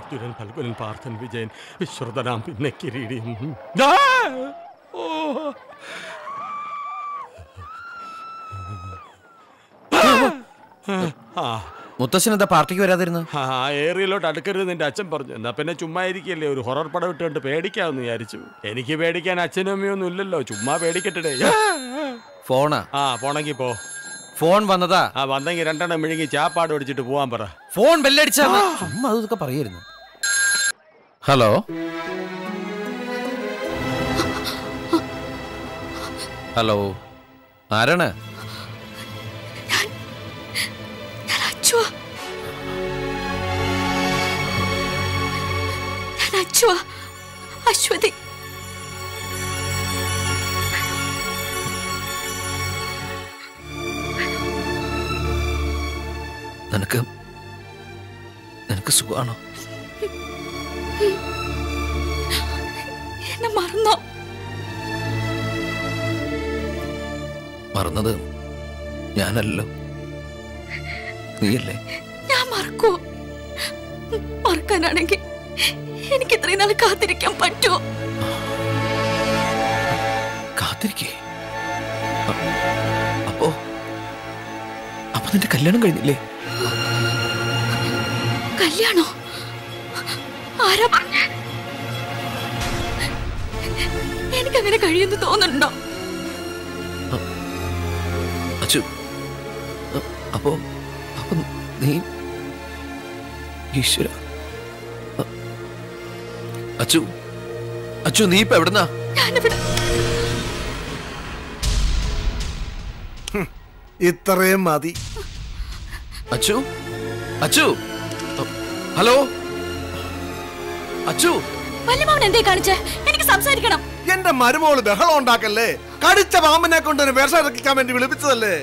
അർജുനൻ ഫൽഗുനൻ പാർത്ഥൻ വിജയൻ വിശ്രുതനാം പിന്നെ കിരീടിയും! ഓ എന്താ പാർട്ടിക്ക് വരാതിരുന്നു ആ ഏറിയലോട്ട് അടുക്കരുത് നിന്റെ അച്ഛൻ പറഞ്ഞു. എന്നാ പിന്നെ ചുമ്മാ ഇരിക്കല്ലേ? ഒരു ഹൊറർ പടം ഇട്ടുകൊണ്ട് പേടിക്കാമെന്ന് വിചാരിച്ചു. എനിക്ക് പേടിക്കാൻ അച്ഛനും അമ്മയൊന്നും ഇല്ലല്ലോ. ചുമ്മാ പേടിക്കട്ടെ ഫോണാ? ആ പോണെങ്കി പോ. ഫോൺ വന്നതാ? ആ വന്നെങ്കിൽ രണ്ടെണ്ണം മിഴുങ്ങി ചാപ്പാട് അടിച്ചിട്ട് പോവാൻ പറ. ഫോൺ ബെല്ലടിച്ചാ ചുമ്മാ അതൊക്കെ പറയായിരുന്നു ഹലോ ഹലോ ആരാണ്? അശ്വതി. നിനക്ക് നിനക്ക് സുഖമാണോ എന്നെ മറന്നോ? മറന്നത് ഞാനല്ലോ നീയല്ലേ? ഞാൻ മറക്കോ മറക്കാനാണെങ്കിൽ എനിക്ക് ഇത്രയും നാൾ കാത്തിരിക്കാൻ പറ്റുമോ കാത്തിരിക്കേ? അപ്പോ അപ്പൊ നിന്റെ കല്യാണം കഴിഞ്ഞില്ലേ? കല്യാണോ? ആരാ പറഞ്ഞ? എനിക്കങ്ങനെ കഴിയുന്നു തോന്നുന്നുണ്ടോ? അച്ചു അപ്പോ അപ്പൊ നീ ഈശ്വര അച്ചു അച്ചു നീ ഇപ്പൊ എവിടുന്നാ? ഇത്രയും മതി. അച്ചു അച്ചു ഹലോ? അച്ചു. വല്യമാവൻ എന്തേ കാണിച്ചേ? എനിക്ക് സംസാരിക്കണം. എന്റെ മരുമോൾ ബഹളം ഉണ്ടാക്കല്ലേ? കടിച്ച പാമ്പിനെ കൊണ്ട് ഒരു വിഷം ഇറക്കിക്കാൻ വേണ്ടി വിളിപ്പിച്ചതല്ലേ?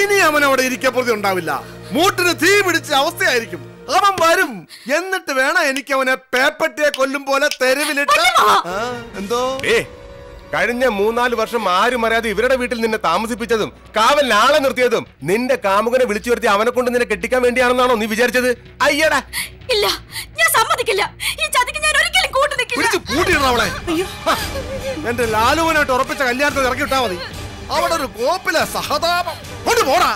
ഇനി അവൻ അവിടെ ഇരിക്കപ്പുറത്തി ഉണ്ടാവില്ല. മൂട്ടിന് തീ പിടിച്ച അവസ്ഥയായിരിക്കും. അവൻ വരും. എന്നിട്ട് വേണം എനിക്ക് അവനെ പേപ്പട്ടിയെ കൊല്ലും പോലെ തെരുവിലിട്ട്. എന്തോ? ഏ കഴിഞ്ഞ മൂന്നാൽ വർഷം ആരും അറിയാതെ ഇവരുടെ വീട്ടിൽ നിന്നെ താമസിപ്പിച്ചതും കാവൽ ആളെ നിർത്തിയതും നിന്റെ കാമുകനെ വിളിച്ചു വരുത്തി അവനെ കൊണ്ട് നിന്നെ കെട്ടിക്കാൻ വേണ്ടിയാണെന്നാണോ നീ വിചാരിച്ചത്? അയ്യടാ. ഇല്ല അവളെ. എന്റെ ലാലുവിനായിട്ട് ഉറപ്പിച്ച കല്യാണത്തിൽ ഇറക്കി വിട്ടാ മതി. അവിടെ ഒരു കോപ്പിലെ സഹതാപം. കൊണ്ട് പോടാ.